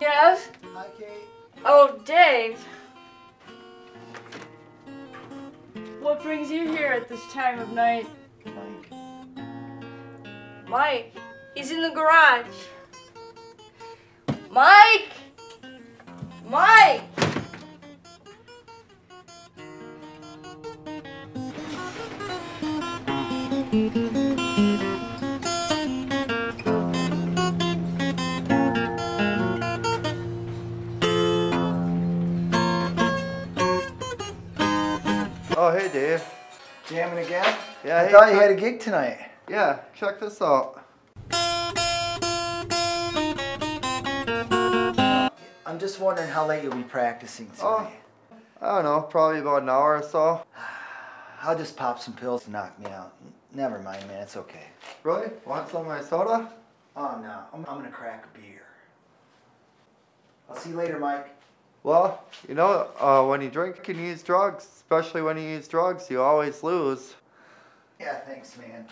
Yes? Hi, Kate. Oh, Dave. What brings you here at this time of night? Mike. Mike, he's in the garage. Mike! Mike! Oh, hey, Dave. Jamming again? Yeah, I hey, thought you had a gig tonight. Yeah, check this out. I'm just wondering how late you'll be practicing oh, tonight. Oh. I don't know, probably about an hour or so. I'll just pop some pills to knock me out. Never mind, man. It's okay. Really? Want some of my soda? Oh, no. I'm, I'm gonna crack a beer. I'll see you later, Mike. Well, you know, uh, when you drink and use drugs, especially when you use drugs, you always lose. Yeah, thanks, man.